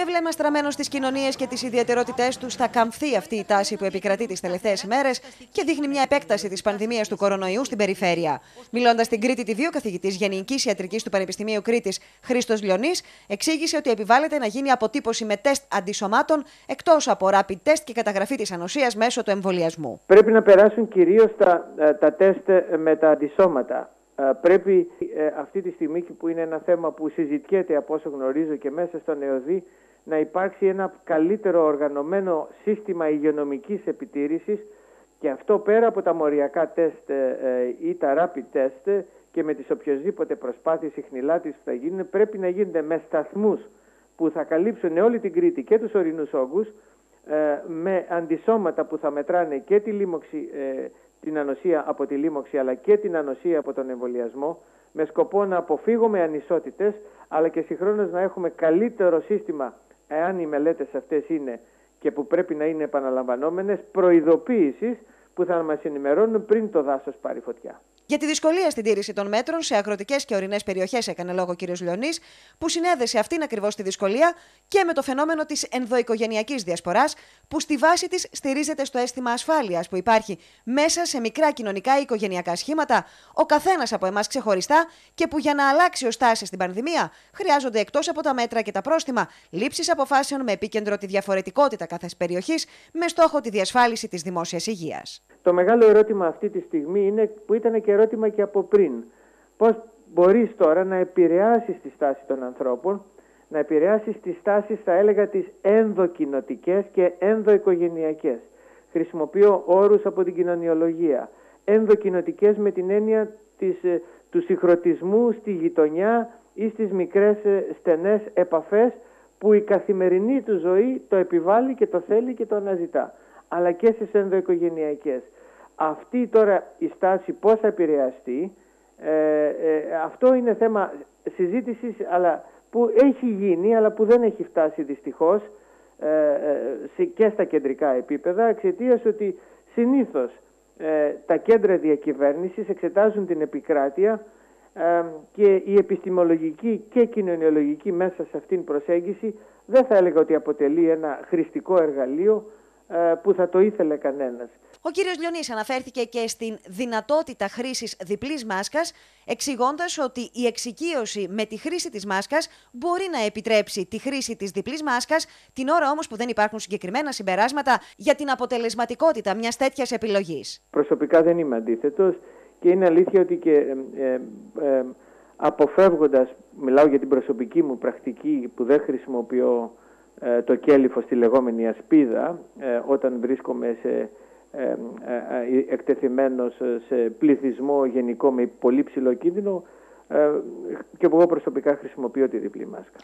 Με βλέμμα στραμμένο στις κοινωνίες και τις ιδιαιτερότητές του, θα καμφθεί αυτή η τάση που επικρατεί τις τελευταίες ημέρε και δείχνει μια επέκταση της πανδημίας του κορονοϊού στην περιφέρεια. Μιλώντας στην Κρήτη TV, ο καθηγητής Γενικής Ιατρικής του Πανεπιστημίου Κρήτης, Χρήστος Λιονής, εξήγησε ότι επιβάλλεται να γίνει αποτύπωση με τεστ αντισωμάτων εκτός από rapid test και καταγραφή της ανοσίας μέσω του εμβολιασμού. Πρέπει να περάσουν κυρίως τα, ε, τα τεστ με τα αντισώματα. Ε, πρέπει ε, αυτή τη στιγμή που είναι ένα θέμα που συζητιέται από όσο γνωρίζω και μέσα στον ΕΟΔΗ να υπάρξει ένα καλύτερο οργανωμένο σύστημα υγειονομικής επιτήρησης και αυτό πέρα από τα μοριακά τεστ ε, ή τα rapid test και με τις οποιοδήποτε προσπάθειες ιχνηλάτης που θα γίνουν πρέπει να γίνονται με σταθμούς που θα καλύψουν όλη την Κρήτη και τους ορεινούς όγκους με αντισώματα που θα μετράνε και τη λίμωξη την ανοσία από τη λίμωξη αλλά και την ανοσία από τον εμβολιασμό με σκοπό να αποφύγουμε ανισότητες αλλά και συγχρόνως να έχουμε καλύτερο σύστημα εάν οι μελέτες αυτές είναι και που πρέπει να είναι επαναλαμβανόμενες προειδοποίησης που θα μας ενημερώνουν πριν το δάσος πάρει φωτιά. Για τη δυσκολία στην τήρηση των μέτρων σε αγροτικές και ορεινές περιοχές, έκανε λόγο ο κ. Λιονής, που συνέδεσε αυτήν ακριβώς τη δυσκολία και με το φαινόμενο της ενδοοικογενειακής διασποράς, που στη βάση της στηρίζεται στο αίσθημα ασφάλειας που υπάρχει μέσα σε μικρά κοινωνικά ή οικογενειακά σχήματα, ο καθένας από εμάς ξεχωριστά και που για να αλλάξει ο στάσης στην πανδημία χρειάζονται εκτός από τα μέτρα και τα πρόστιμα λήψεις αποφάσεων με επίκεντρο τη διαφορετικότητα κάθε περιοχής με στόχο τη διασφάλιση της δημόσιας υγείας. Το μεγάλο ερώτημα αυτή τη στιγμή είναι που ήταν και ερώτημα και από πριν. Πώς μπορείς τώρα να επηρεάσεις τη στάση των ανθρώπων, να επηρεάσεις τη στάση θα έλεγα τις ενδοκινοτικές και ενδοοικογενειακές. Χρησιμοποιώ όρους από την κοινωνιολογία. Ενδοκινοτικές με την έννοια της, ε, του συγχρονισμού στη γειτονιά ή στις μικρές ε, στενές επαφές που η καθημερινή του ζωή το επιβάλλει και το θέλει και το αναζητά αλλά και στις ενδοοικογενειακές. Αυτή τώρα η στάση πώς θα επηρεαστεί, ε, ε, αυτό είναι θέμα συζήτησης αλλά που έχει γίνει αλλά που δεν έχει φτάσει δυστυχώς ε, και στα κεντρικά επίπεδα εξαιτίας ότι συνήθως τα κέντρα διακυβέρνησης εξετάζουν την επικράτεια και η επιστημολογική και κοινωνιολογική μέσα σε αυτήν προσέγγιση δεν θα έλεγα ότι αποτελεί ένα χρηστικό εργαλείο ε, που θα το ήθελε κανένας. Ο κύριος Λιονής αναφέρθηκε και στην δυνατότητα χρήσης διπλής μάσκας, εξηγώντας ότι η εξοικείωση με τη χρήση της μάσκας μπορεί να επιτρέψει τη χρήση της διπλής μάσκας, την ώρα όμως που δεν υπάρχουν συγκεκριμένα συμπεράσματα για την αποτελεσματικότητα μιας τέτοιας επιλογής. Προσωπικά δεν είμαι αντίθετος και είναι αλήθεια ότι και ε, ε, ε αποφεύγοντας, μιλάω για την προσωπική μου πρακτική που δεν χρησιμοποιώ ε, το κέλυφο στη λεγόμενη ασπίδα ε, όταν βρίσκομαι σε, ε, εκτεθειμένος σε πληθυσμό γενικό με πολύ ψηλό κίνδυνο και που εγώ προσωπικά χρησιμοποιώ τη διπλή μάσκα.